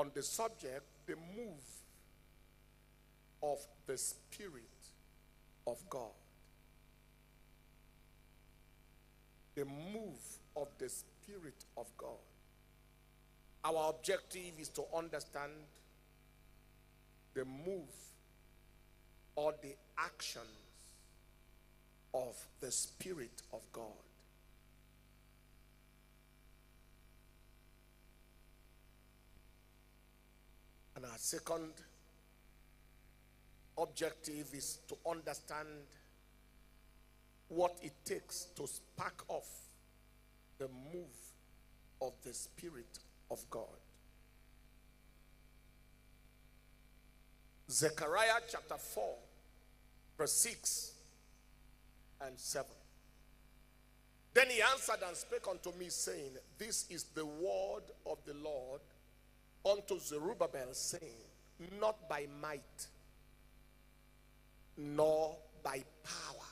on the subject, the move of the Spirit of God. The move of the Spirit of God. Our objective is to understand the move or the actions of the Spirit of God. And our second objective is to understand what it takes to spark off the move of the Spirit of God. Zechariah chapter 4, verse 6 and 7. Then he answered and spake unto me, saying, This is the word of the Lord unto Zerubbabel, saying, Not by might, nor by power,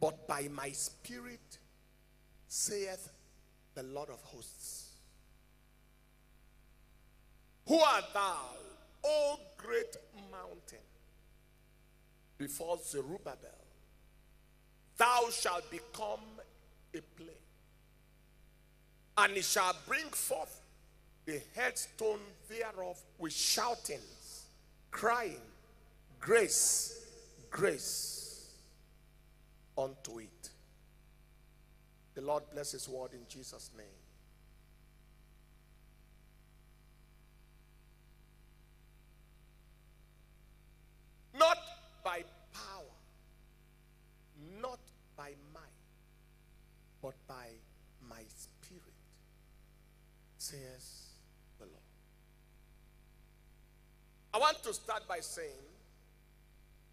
but by my spirit, saith the Lord of hosts. Who art thou, O great mountain? Before Zerubbabel, thou shalt become a plain, and it shall bring forth the headstone thereof with shoutings, crying, Grace, grace unto it. The Lord bless His word in Jesus' name. Not by power, not by might, but by my spirit, says the Lord. I want to start by saying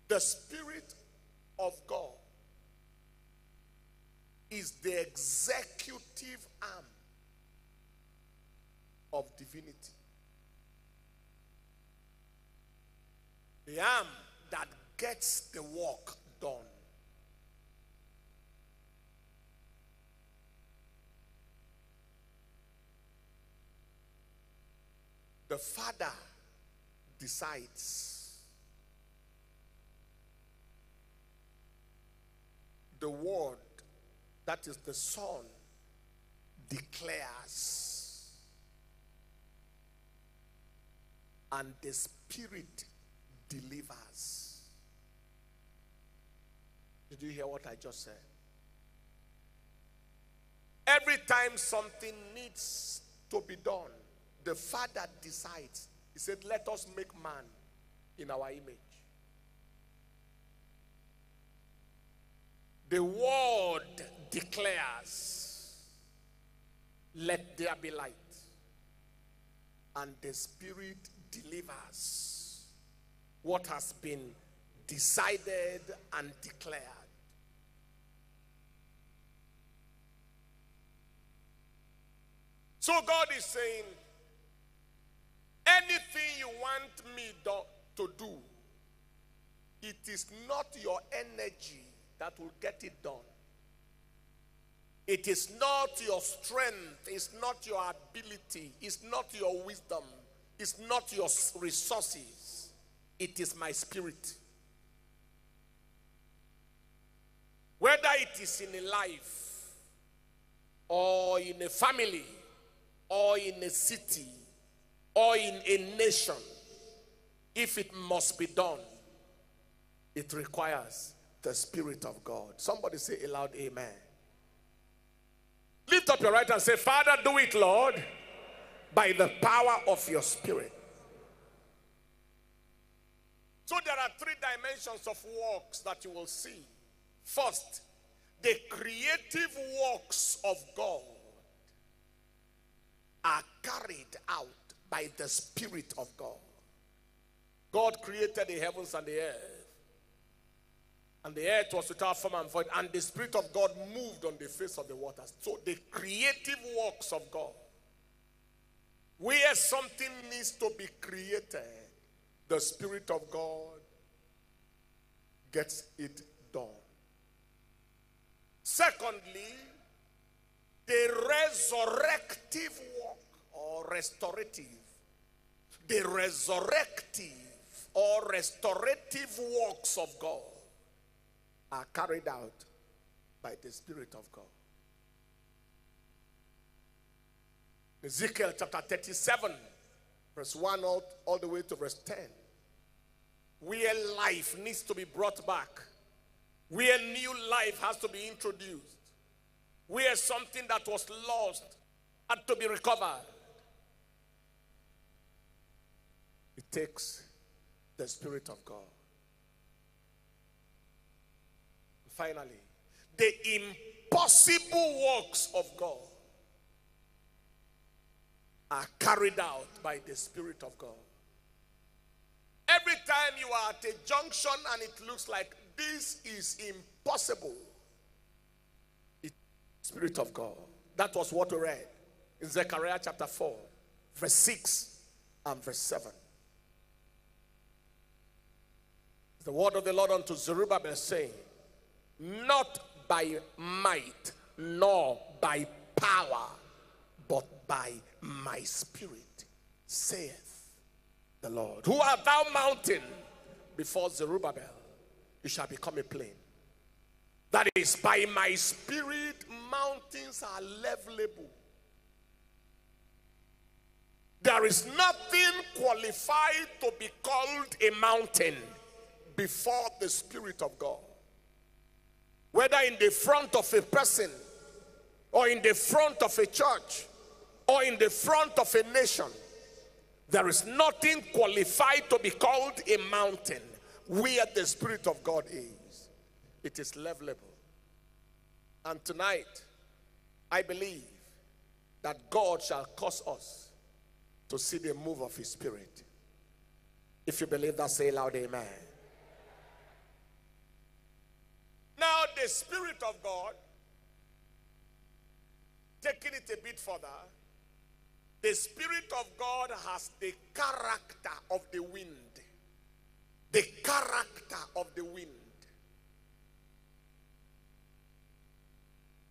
the Spirit of God is the executive arm of divinity. The arm that gets the work done. The Father decides. The Word, that is the Son, declares. And the Spirit delivers. Did you hear what I just said? Every time something needs to be done, the Father decides. He said, Let us make man in our image. The word declares, Let there be light. And the Spirit delivers what has been decided and declared. So God is saying, anything you want me do, to do, it is not your energy that will get it done. It is not your strength, it's not your ability, it's not your wisdom, it's not your resources. It is my spirit. Whether it is in a life, or in a family, or in a city, or in a nation, if it must be done, it requires the Spirit of God. Somebody say aloud, Amen. Lift up your right and say, Father, do it, Lord, by the power of your Spirit. So there are three dimensions of works that you will see. First, the creative works of God are carried out by the Spirit of God. God created the heavens and the earth. And the earth was without form and void, and the Spirit of God moved on the face of the waters. So, the creative works of God, where something needs to be created, the Spirit of God gets it done. Secondly, the resurrective work or or restorative, the resurrective or restorative works of God are carried out by the Spirit of God. Ezekiel chapter 37, verse 1 all, all the way to verse 10. Where life needs to be brought back, where new life has to be introduced, where something that was lost had to be recovered. It takes the Spirit of God. Finally, the impossible works of God are carried out by the Spirit of God. Every time you are at a junction and it looks like this is impossible, it's Spirit of God. That was what we read in Zechariah chapter 4, verse 6 and verse 7. The word of the Lord unto Zerubbabel saying, Not by might nor by power, but by my spirit, saith the Lord. Who art thou mountain before Zerubbabel? You shall become a plain. That is, by my spirit, mountains are levelable. There is nothing qualified to be called a mountain before the Spirit of God. Whether in the front of a person, or in the front of a church, or in the front of a nation, there is nothing qualified to be called a mountain where the Spirit of God is. It is levelable. And tonight, I believe that God shall cause us to see the move of His Spirit. If you believe that, say loud, Amen. Now, the Spirit of God, taking it a bit further, the Spirit of God has the character of the wind. The character of the wind.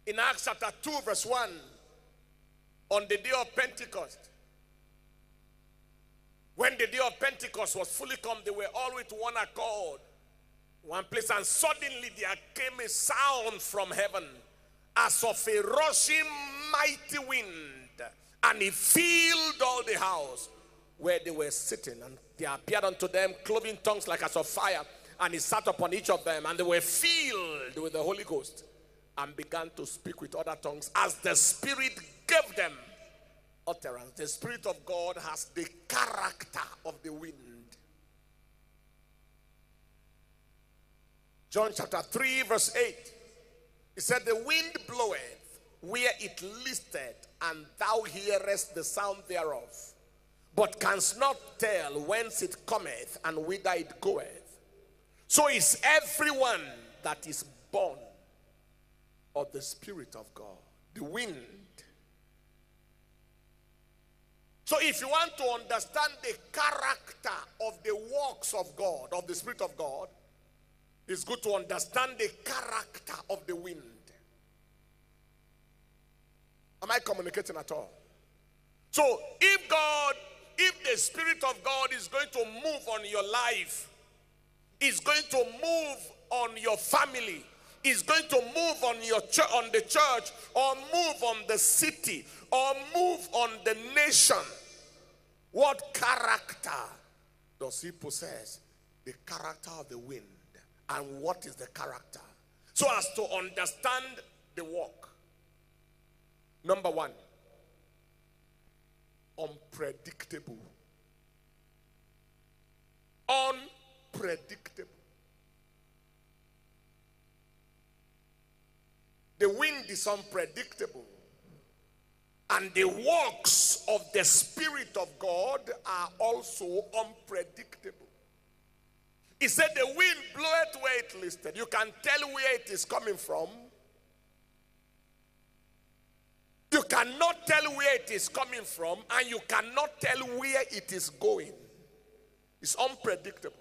In Acts chapter 2, verse 1, on the day of Pentecost, when the day of Pentecost was fully come, they were all with one accord one place, and suddenly there came a sound from heaven as of a rushing mighty wind, and it filled all the house where they were sitting. And there appeared unto them cloven tongues like as of fire, and he sat upon each of them, and they were filled with the Holy Ghost and began to speak with other tongues as the Spirit gave them utterance. The Spirit of God has the character of the wind. John chapter 3, verse 8. He said, The wind bloweth where it listeth, and thou hearest the sound thereof, but canst not tell whence it cometh and whither it goeth. So is everyone that is born of the Spirit of God, the wind. So, if you want to understand the character of the works of God, of the Spirit of God, it's good to understand the character of the wind. Am I communicating at all? So, if God, if the Spirit of God is going to move on your life, is going to move on your family, is going to move on your ch- on the church, or move on the city, or move on the nation, what character does he possess? The character of the wind and what is the character. So as to understand the work. Number one, unpredictable. Unpredictable. The wind is unpredictable. And the works of the Spirit of God are also unpredictable. He said, The wind bloweth where it listed. You can tell where it is coming from. You cannot tell where it is coming from, and you cannot tell where it is going. It's unpredictable.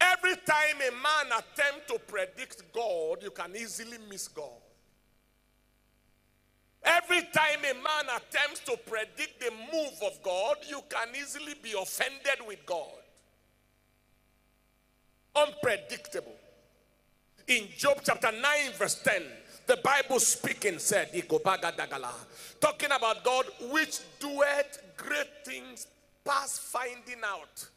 Every time a man attempts to predict God, you can easily miss God. Every time a man attempts to predict the move of God, you can easily be offended with God. Unpredictable. In Job chapter 9, verse 10, the Bible speaking said, talking about God which doeth great things past finding out.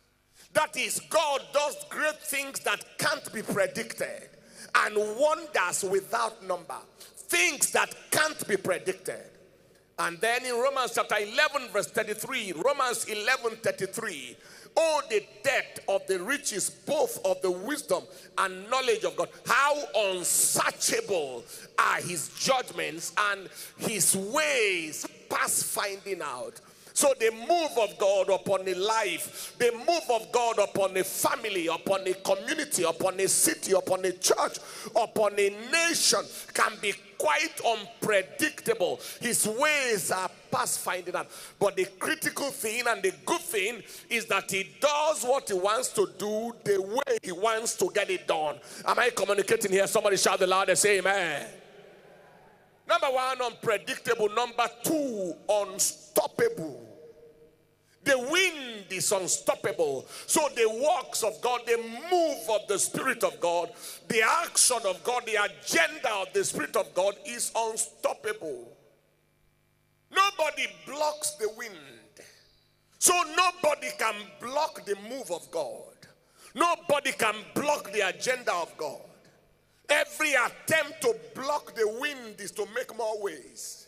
That is, God does great things that can't be predicted and wonders without number. Things that can't be predicted. And then in Romans chapter 11, verse 33, Romans 11 33, oh, the depth of the riches, both of the wisdom and knowledge of God. How unsearchable are his judgments and his ways past finding out. So the move of God upon a life, the move of God upon a family, upon a community, upon a city, upon a church, upon a nation can be quite unpredictable. His ways are past finding out. But the critical thing and the good thing is that he does what he wants to do the way he wants to get it done. Am I communicating here? Somebody shout the loudest, amen. Number one, unpredictable. Number two, unstoppable. The wind is unstoppable. So the works of God, the move of the Spirit of God, the action of God, the agenda of the Spirit of God is unstoppable. Nobody blocks the wind. So nobody can block the move of God. Nobody can block the agenda of God. Every attempt to block the wind is to make more ways.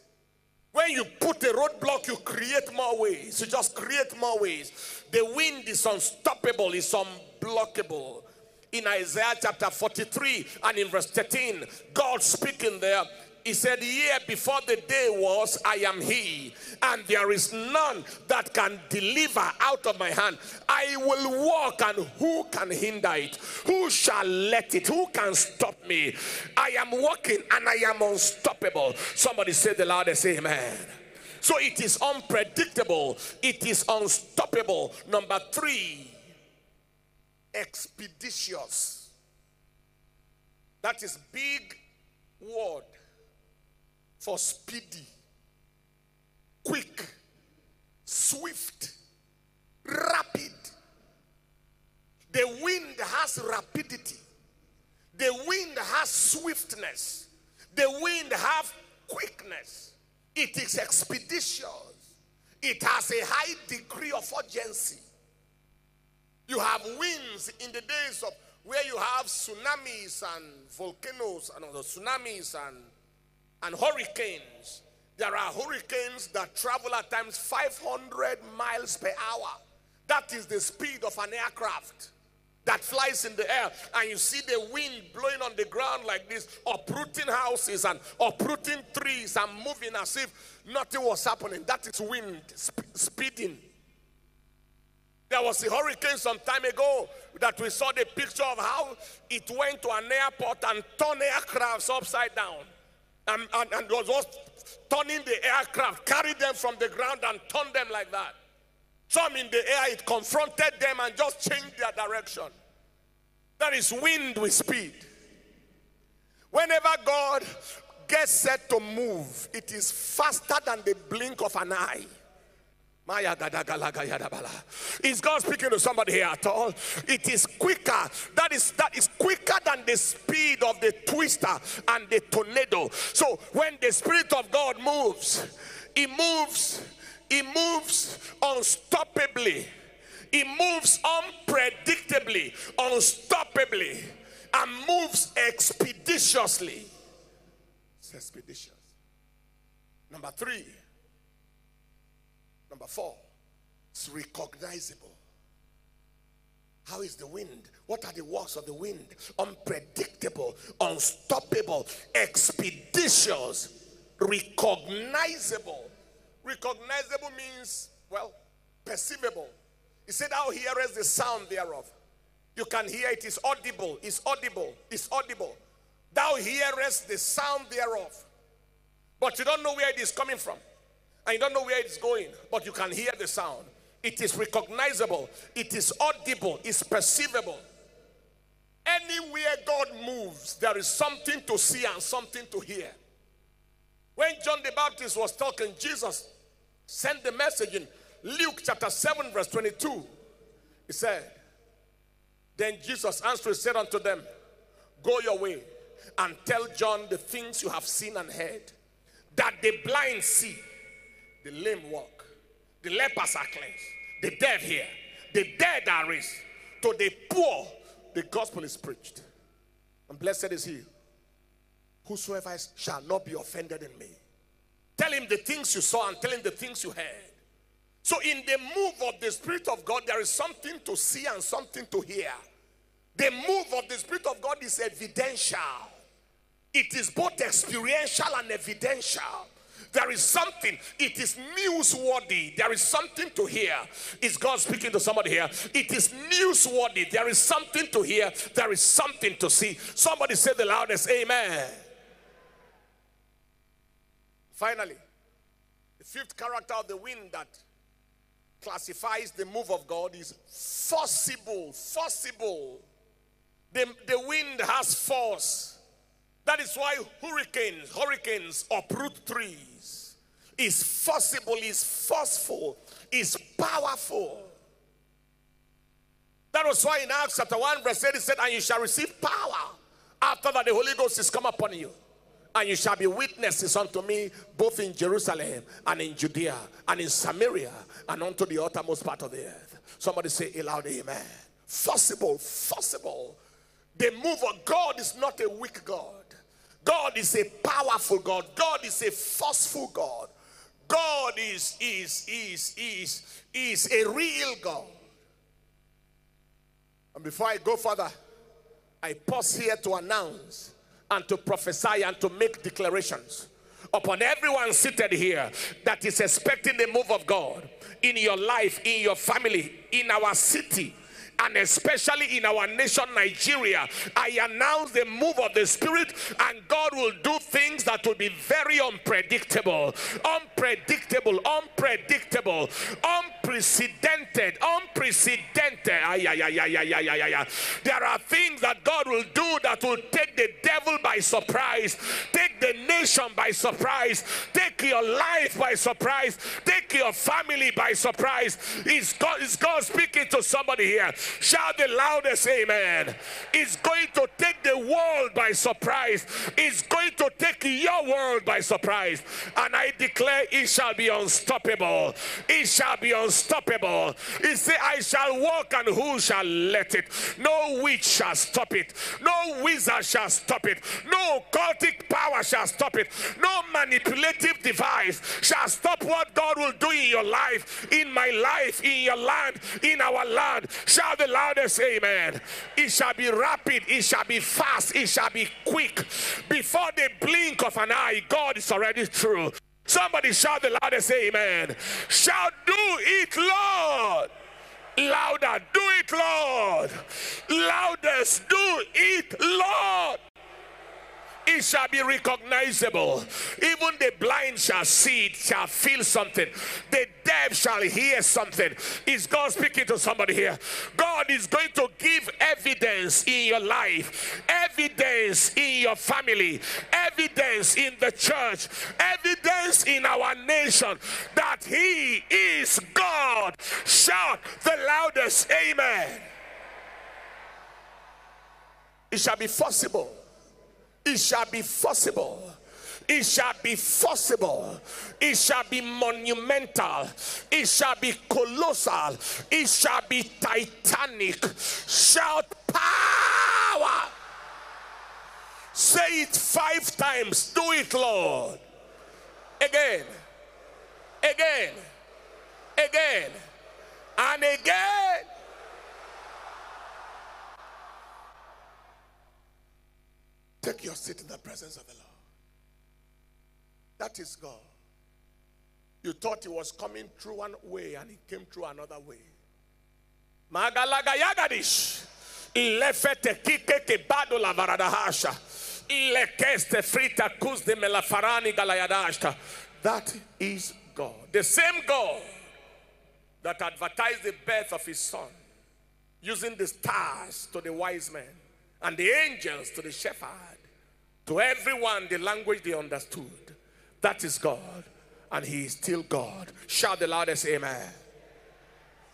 When you put a roadblock, you create more ways. You just create more ways. The wind is unstoppable, it's unblockable. In Isaiah chapter 43 and in verse 13, God speaking there, he said, Year before the day was, I am he, and there is none that can deliver out of my hand. I will walk, and who can hinder it? Who shall let it? Who can stop me? I am walking, and I am unstoppable. Somebody say the loudest, Amen. So it is unpredictable, it is unstoppable. Number three, expeditious. That is big word for speedy, quick, swift, rapid. The wind has rapidity. The wind has swiftness. The wind has quickness. It is expeditious. It has a high degree of urgency. You have winds in the days of where you have tsunamis and volcanoes and other tsunamis and and hurricanes. There are hurricanes that travel at times 500 miles per hour. That is the speed of an aircraft that flies in the air and you see the wind blowing on the ground like this uprooting houses and uprooting trees and moving as if nothing was happening that is wind sp- speeding there was a hurricane some time ago that we saw the picture of how it went to an airport and turned aircrafts upside down and, and, and was just turning the aircraft, carried them from the ground and turned them like that. Some in the air, it confronted them and just changed their direction. That is wind with speed. Whenever God gets set to move, it is faster than the blink of an eye. Is God speaking to somebody here at all? It is quicker. That is that is quicker than the speed of the twister and the tornado. So when the spirit of God moves, he moves, he moves unstoppably. He moves unpredictably, unstoppably, and moves expeditiously. It's expeditious. Number three Number four, it's recognizable. How is the wind? What are the works of the wind? Unpredictable, unstoppable, expeditious, recognizable. Recognizable means, well, perceivable. He said, Thou hearest the sound thereof. You can hear it is audible, it's audible, it's audible. Thou hearest the sound thereof. But you don't know where it is coming from and you don't know where it's going, but you can hear the sound. It is recognizable, it is audible, it's perceivable. Anywhere God moves, there is something to see and something to hear. When John the Baptist was talking, Jesus sent the message in Luke chapter 7, verse 22. He said, Then Jesus answered, and said unto them, Go your way and tell John the things you have seen and heard, that the blind see, the lame walk, the lepers are cleansed, the dead hear, the dead are raised, to the poor the gospel is preached. And blessed is he whosoever shall not be offended in me. Tell him the things you saw and tell him the things you heard. So, in the move of the Spirit of God, there is something to see and something to hear. The move of the Spirit of God is evidential, it is both experiential and evidential. There is something, it is newsworthy. There is something to hear. Is God speaking to somebody here? It is newsworthy. There is something to hear. There is something to see. Somebody say the loudest, Amen. Finally, the fifth character of the wind that classifies the move of God is forcible. Forcible. The, the wind has force. That is why hurricanes, hurricanes uproot trees. Is forcible, is forceful, is powerful. That was why in Acts chapter 1, verse 8, it said, And you shall receive power after that the Holy Ghost is come upon you. And you shall be witnesses unto me both in Jerusalem and in Judea and in Samaria and unto the uttermost part of the earth. Somebody say aloud, Amen. Forcible, forcible. The move of God is not a weak God. God is a powerful God. God is a forceful God. God is, is, is, is, is a real God. And before I go further, I pause here to announce and to prophesy and to make declarations upon everyone seated here that is expecting the move of God in your life, in your family, in our city and especially in our nation, Nigeria, I announce the move of the Spirit, and God will do things that will be very unpredictable, unpredictable, unpredictable, unprecedented, unprecedented. Ay, ay, ay, ay, ay, ay, ay, ay. There are things that God will do that will take the devil by surprise, take the nation by surprise, take your life by surprise, take your family by surprise. Is God, is God speaking to somebody here? Shout the loudest amen. It's going to take the world by surprise. It's going to take your world by surprise. And I declare it shall be unstoppable. It shall be unstoppable. He said, I shall walk and who shall let it? No witch shall stop it. No wizard shall stop it. No cultic power shall stop it. No manipulative device shall stop what God will do in your life, in my life, in your land, in our land. Shall Shout the loudest amen. It shall be rapid, it shall be fast, it shall be quick. Before the blink of an eye, God is already through. Somebody shout the loudest amen. Shout, do it, Lord. Louder, do it, Lord. Loudest, do it, Lord it shall be recognizable. Even the blind shall see it, shall feel something. The shall hear something. Is God speaking to somebody here? God is going to give evidence in your life, evidence in your family, evidence in the church, evidence in our nation that He is God. Shout the loudest, Amen. It shall be possible it shall be forcible. It shall be forcible. It shall be monumental. It shall be colossal. It shall be titanic. Shout power. Say it five times. Do it, Lord. Again. Again. Again. And again. Take your seat in the presence of the Lord. That is God. You thought he was coming through one way and he came through another way. Magalaga yagadish. Ilefete kike ke bado varadahasha. Ilekeste frita de melafarani galayadashta. That is God. The same God that advertised the birth of his son using the stars to the wise men and the angels to the shepherd. To everyone, the language they understood. That is God. And He is still God. Shout the loudest Amen.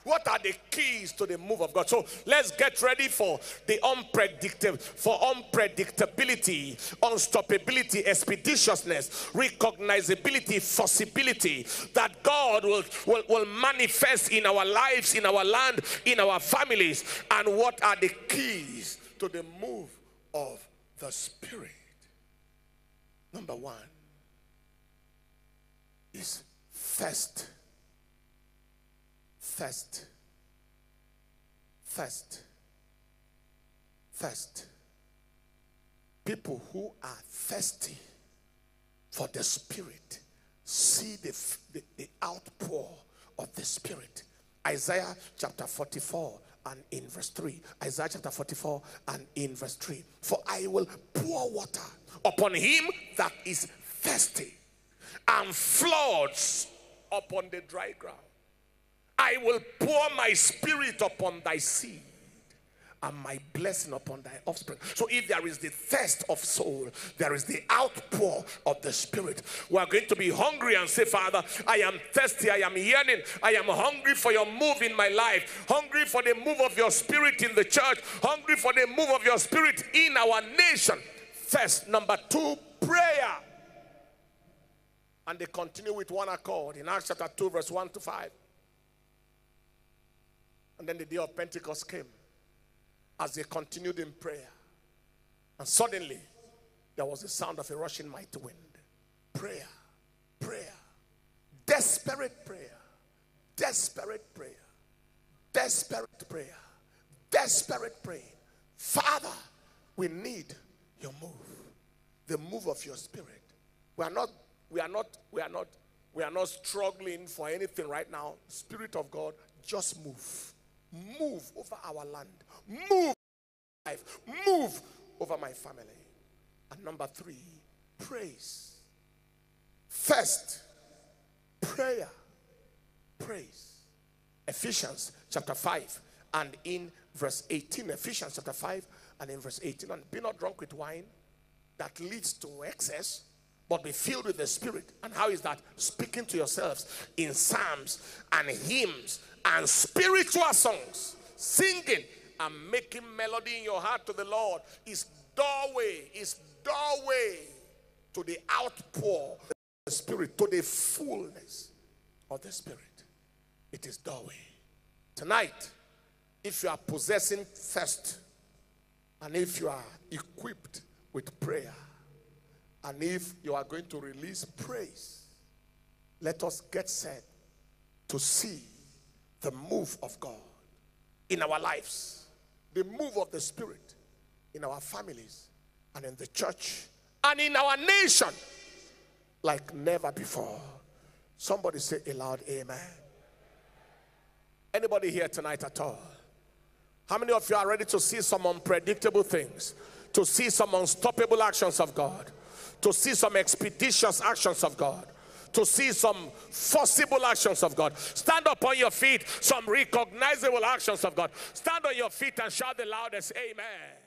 What are the keys to the move of God? So let's get ready for the unpredictable, for unpredictability, unstoppability, expeditiousness, recognizability, possibility that God will, will, will manifest in our lives, in our land, in our families. And what are the keys to the move of the Spirit? Number one is first First, first, first. People who are thirsty for the Spirit see the, the, the outpour of the Spirit. Isaiah chapter 44 and in verse 3. Isaiah chapter 44 and in verse 3. For I will pour water upon him that is thirsty and floods upon the dry ground. I will pour my spirit upon thy seed and my blessing upon thy offspring. So, if there is the thirst of soul, there is the outpour of the spirit. We are going to be hungry and say, Father, I am thirsty, I am yearning, I am hungry for your move in my life, hungry for the move of your spirit in the church, hungry for the move of your spirit in our nation. First, number two, prayer. And they continue with one accord in Acts chapter 2, verse 1 to 5. And then the day of Pentecost came as they continued in prayer. And suddenly, there was the sound of a rushing mighty wind. Prayer, prayer, desperate prayer, desperate prayer, desperate prayer, desperate prayer. Father, we need your move, the move of your spirit. We are not, we are not, we are not, we are not struggling for anything right now. Spirit of God, just move move over our land, move life, move over my family. And number three, praise. First, prayer, praise. Ephesians chapter 5 and in verse 18. Ephesians chapter 5 and in verse 18. And be not drunk with wine that leads to excess, but be filled with the Spirit. And how is that? Speaking to yourselves in psalms and hymns and spiritual songs, singing and making melody in your heart to the Lord is doorway, is doorway to the outpour of the Spirit, to the fullness of the Spirit. It is doorway. Tonight, if you are possessing thirst, and if you are equipped with prayer, and if you are going to release praise, let us get set to see the move of God in our lives, the move of the Spirit in our families and in the church and in our nation like never before. Somebody say aloud, Amen. Anybody here tonight at all? How many of you are ready to see some unpredictable things? To see some unstoppable actions of God? To see some expeditious actions of God? to see some forcible actions of God. Stand up on your feet, some recognizable actions of God. Stand on your feet and shout the loudest, Amen.